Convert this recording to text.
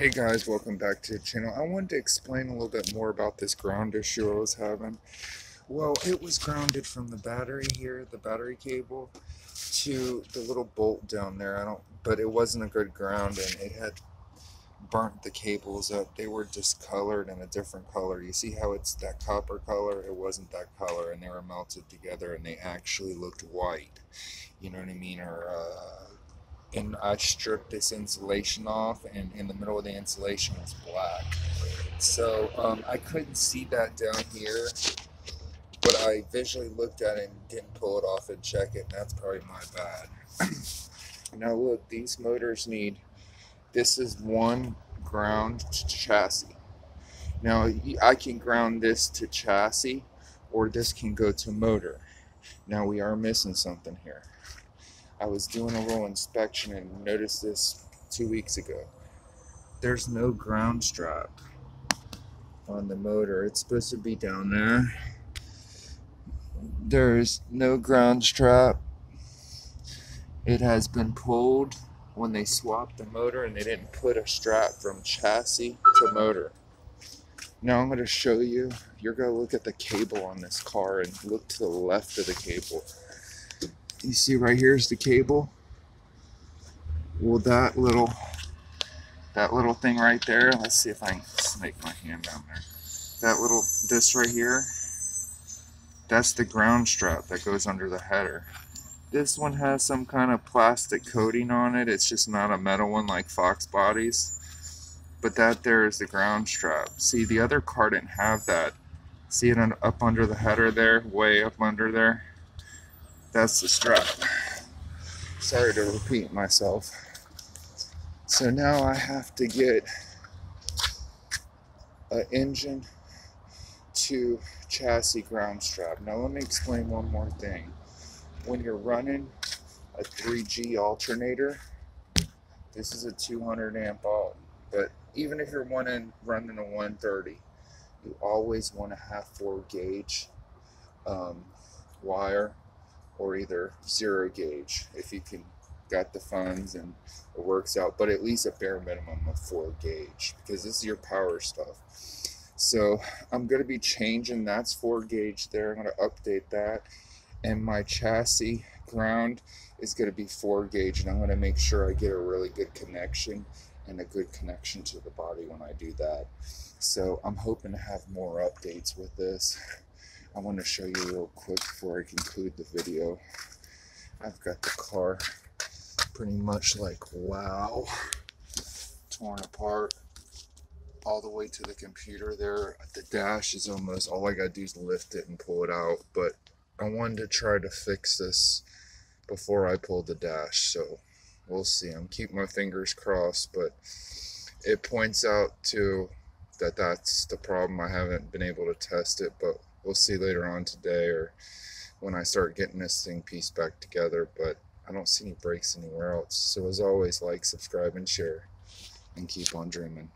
Hey guys, welcome back to the channel. I wanted to explain a little bit more about this ground issue I was having. Well, it was grounded from the battery here, the battery cable, to the little bolt down there. I don't, but it wasn't a good ground and it had burnt the cables up. They were discolored in a different color. You see how it's that copper color? It wasn't that color and they were melted together and they actually looked white. You know what I mean? Or, uh, and I stripped this insulation off and in the middle of the insulation was black. So um, I couldn't see that down here, but I visually looked at it and didn't pull it off and check it, and that's probably my bad. now look, these motors need, this is one ground to chassis. Now I can ground this to chassis or this can go to motor. Now we are missing something here. I was doing a little inspection and noticed this two weeks ago. There's no ground strap on the motor. It's supposed to be down there. There's no ground strap. It has been pulled when they swapped the motor and they didn't put a strap from chassis to motor. Now I'm going to show you. You're going to look at the cable on this car and look to the left of the cable you see right here is the cable. Well that little that little thing right there let's see if I can snake my hand down there. That little this right here that's the ground strap that goes under the header. This one has some kind of plastic coating on it. It's just not a metal one like Fox bodies. But that there is the ground strap. See the other car didn't have that. See it up under the header there way up under there that's the strap. Sorry to repeat myself. So now I have to get an engine to chassis ground strap. Now let me explain one more thing. When you're running a 3G alternator, this is a 200 amp alt, but even if you're running, running a 130, you always want to have four gauge um, wire or either zero gauge if you can got the funds and it works out but at least a bare minimum of four gauge because this is your power stuff. So I'm going to be changing that's four gauge there. I'm going to update that. And my chassis ground is going to be four gauge and I'm going to make sure I get a really good connection and a good connection to the body when I do that. So I'm hoping to have more updates with this I want to show you real quick before I conclude the video. I've got the car pretty much like wow, torn apart all the way to the computer there. The dash is almost, all I gotta do is lift it and pull it out, but I wanted to try to fix this before I pull the dash, so we'll see. I'm keeping my fingers crossed, but it points out to that that's the problem. I haven't been able to test it, but we'll see later on today or when I start getting this thing pieced back together. But I don't see any breaks anywhere else. So as always, like, subscribe, and share, and keep on dreaming.